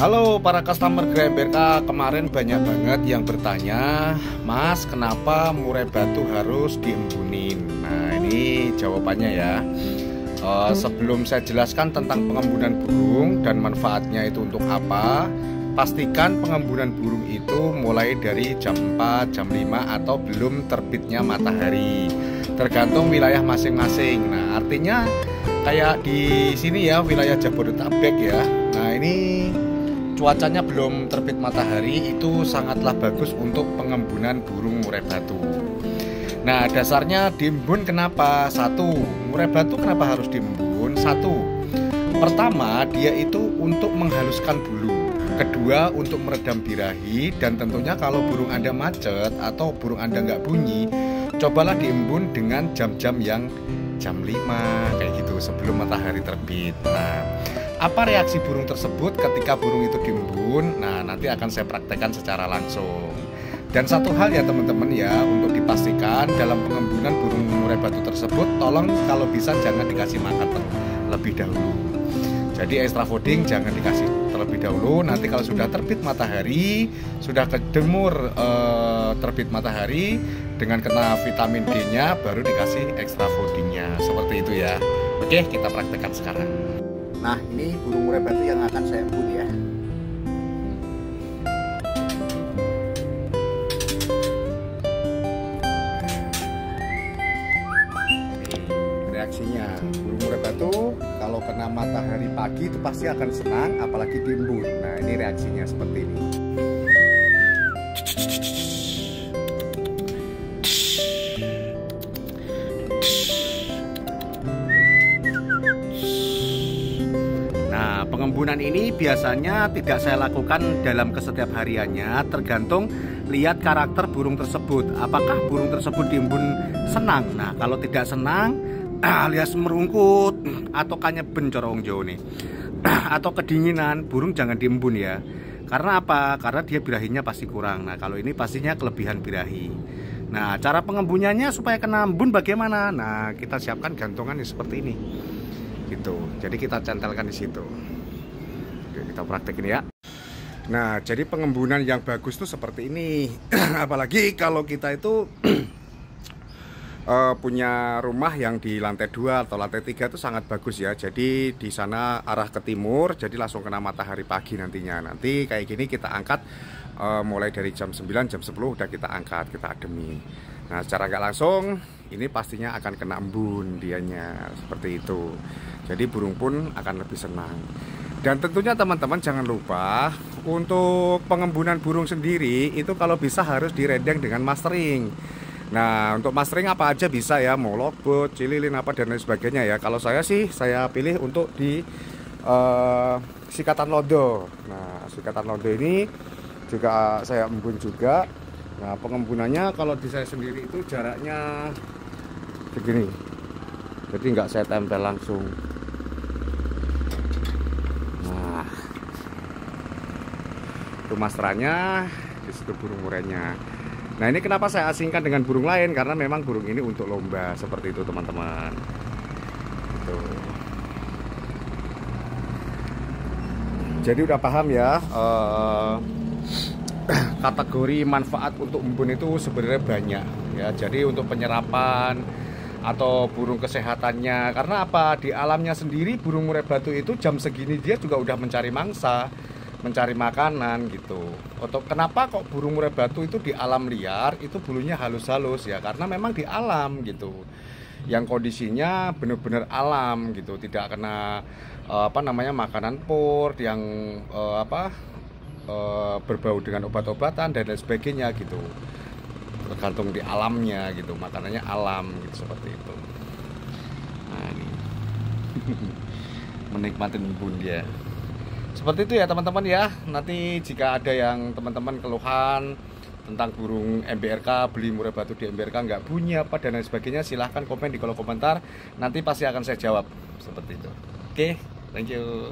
Halo para customer GMBRK kemarin banyak banget yang bertanya Mas kenapa murai batu harus diembunin? Nah ini jawabannya ya. Uh, Sebelum saya jelaskan tentang pengembunan burung dan manfaatnya itu untuk apa Pastikan pengembunan burung itu mulai dari jam 4, jam 5 atau belum terbitnya matahari. Tergantung wilayah masing-masing. Nah artinya kayak di sini ya wilayah Jabodetabek ya Nah ini cuacanya belum terbit matahari itu sangatlah bagus untuk pengembunan burung murai batu. Nah, dasarnya diembun kenapa? Satu, murai batu kenapa harus diembun? Satu, pertama dia itu untuk menghaluskan bulu. Kedua, untuk meredam birahi dan tentunya kalau burung Anda macet atau burung Anda nggak bunyi, cobalah diembun dengan jam-jam yang jam 5 kayak gitu sebelum matahari terbit. Nah, apa reaksi burung tersebut ketika burung itu diembun? Nah, nanti akan saya praktekkan secara langsung. Dan satu hal ya teman-teman ya, untuk dipastikan dalam pengembunan burung murai batu tersebut, tolong kalau bisa jangan dikasih makan terlebih dahulu. Jadi extra fooding jangan dikasih terlebih dahulu. Nanti kalau sudah terbit matahari, sudah kedemur e, terbit matahari dengan kena vitamin D-nya, baru dikasih extra foodingnya. Seperti itu ya. Oke, kita praktekkan sekarang. Nah ini burung murai batu yang akan saya embun ya. Reaksinya. Burung murai batu kalau kena matahari pagi itu pasti akan senang apalagi diembun nah ini reaksinya seperti ini pengembunan ini biasanya tidak saya lakukan dalam kesetiap hariannya tergantung lihat karakter burung tersebut. Apakah burung tersebut diembun senang? Nah kalau tidak senang alias merungkut atau kanya bencorong jauh nih atau kedinginan burung jangan diembun ya. Karena apa? Karena dia birahinya pasti kurang. Nah kalau ini pastinya kelebihan birahi. Nah cara pengembunannya supaya kena embun bagaimana? Nah kita siapkan gantungan seperti ini. Gitu. Jadi kita centelkan di situ kita praktekin ya. Nah jadi pengembunan yang bagus tuh seperti ini. Apalagi kalau kita itu uh, punya rumah yang di lantai 2 atau lantai 3 itu sangat bagus ya. Jadi di sana arah ke timur jadi langsung kena matahari pagi nantinya. Nanti kayak gini kita angkat uh, mulai dari jam 9 jam 10 udah kita angkat kita ademi Nah secara nggak langsung ini pastinya akan kena embun dianya seperti itu Jadi burung pun akan lebih senang dan tentunya teman-teman jangan lupa untuk pengembunan burung sendiri itu kalau bisa harus direndeng dengan mastering. Nah untuk mastering apa aja bisa ya mau logbook, cililin apa dan lain sebagainya ya. Kalau saya sih saya pilih untuk di uh, sikatan lodo. Nah sikatan lodo ini juga saya embun juga. Nah pengembunannya kalau di saya sendiri itu jaraknya begini. Jadi nggak saya tempel langsung. itu masteranya di situ burung murainya nah ini kenapa saya asingkan dengan burung lain karena memang burung ini untuk lomba seperti itu teman-teman gitu. jadi udah paham ya uh, kategori manfaat untuk embun itu sebenarnya banyak ya jadi untuk penyerapan atau burung kesehatannya karena apa di alamnya sendiri burung murai batu itu jam segini dia juga udah mencari mangsa mencari makanan gitu. Atau kenapa kok burung murai batu itu di alam liar itu bulunya halus-halus ya karena memang di alam gitu. Yang kondisinya benar-benar alam gitu, tidak kena uh, apa namanya makanan pur yang uh, apa uh, berbau dengan obat-obatan dan lain sebagainya gitu. Tergantung di alamnya gitu, makanannya alam gitu seperti itu. Nah, ini. menikmati bun dia seperti itu ya teman-teman ya nanti jika ada yang teman-teman keluhan tentang burung MBRK beli murai batu di MBRK nggak bunyi apa dan lain sebagainya silahkan komen di kolom komentar nanti pasti akan saya jawab seperti itu oke thank you